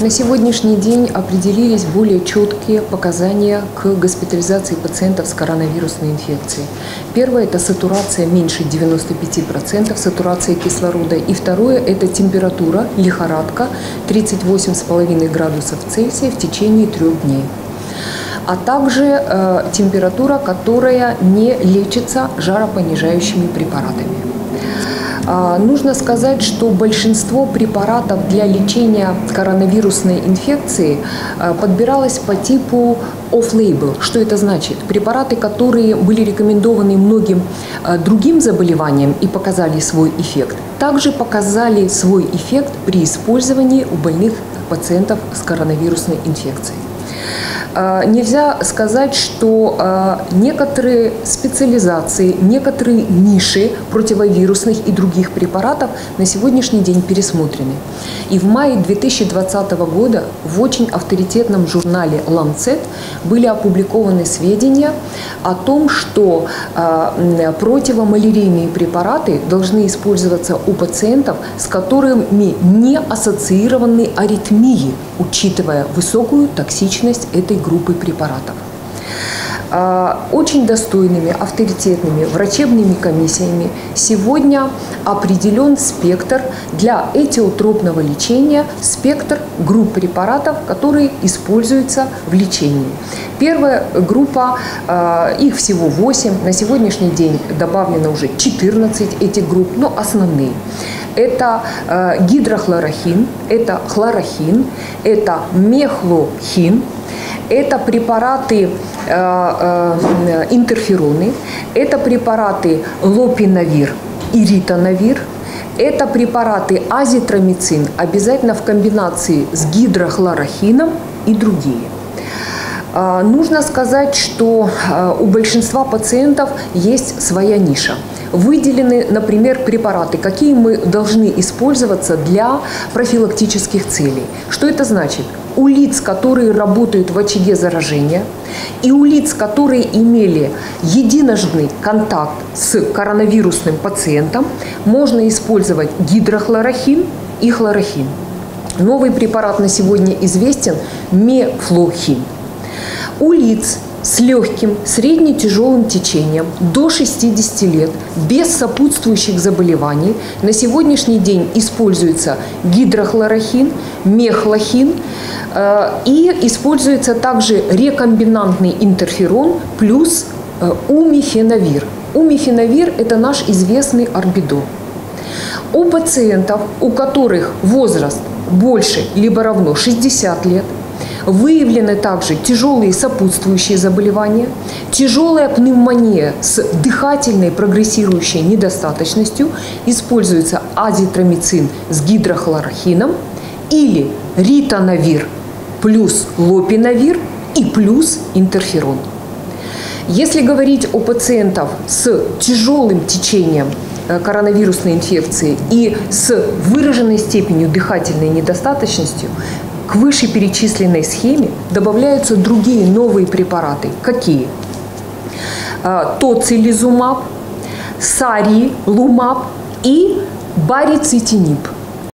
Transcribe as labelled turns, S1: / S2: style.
S1: На сегодняшний день определились более четкие показания к госпитализации пациентов с коронавирусной инфекцией. Первое – это сатурация меньше 95%, сатурация кислорода. И второе – это температура, лихорадка 38,5 градусов Цельсия в течение трех дней а также э, температура, которая не лечится жаропонижающими препаратами. А, нужно сказать, что большинство препаратов для лечения коронавирусной инфекции а, подбиралось по типу off-label. Что это значит? Препараты, которые были рекомендованы многим а, другим заболеваниям и показали свой эффект, также показали свой эффект при использовании у больных пациентов с коронавирусной инфекцией. А, нельзя сказать, что а, некоторые специализации, некоторые ниши противовирусных и других препаратов на сегодняшний день пересмотрены. И в мае 2020 года в очень авторитетном журнале Lancet были опубликованы сведения о том, что а, противомалярийные препараты должны использоваться у пациентов, с которыми не ассоциированы аритмии, учитывая высокую токсичность этой группы препаратов. А, очень достойными, авторитетными врачебными комиссиями сегодня определен спектр для этиотропного лечения, спектр групп препаратов, которые используются в лечении. Первая группа, а, их всего 8, на сегодняшний день добавлено уже 14 этих групп, но основные. Это а, гидрохлорохин, это хлорохин, это мехлохин, это препараты э, э, интерфероны, это препараты лопинавир и ритонавир, это препараты азитромицин, обязательно в комбинации с гидрохлорохином и другие. Э, нужно сказать, что у большинства пациентов есть своя ниша. Выделены, например, препараты, какие мы должны использоваться для профилактических целей. Что это значит? у лиц, которые работают в очаге заражения, и у лиц, которые имели единожды контакт с коронавирусным пациентом, можно использовать гидрохлорохин и хлорохин. Новый препарат на сегодня известен – мефлохин. У лиц, с легким, средне-тяжелым течением до 60 лет, без сопутствующих заболеваний, на сегодняшний день используется гидрохлорохин, мехлохин э, и используется также рекомбинантный интерферон плюс э, умифенавир. Умифенавир – это наш известный орбидол. У пациентов, у которых возраст больше либо равно 60 лет – Выявлены также тяжелые сопутствующие заболевания, тяжелая пневмония с дыхательной прогрессирующей недостаточностью, используется азитромицин с гидрохлорохином или ритонавир плюс лопинавир и плюс интерферон. Если говорить о пациентах с тяжелым течением э, коронавирусной инфекции и с выраженной степенью дыхательной недостаточностью, к вышеперечисленной схеме добавляются другие новые препараты. Какие? А, тоцилизумаб, сарилумаб и барицитинип –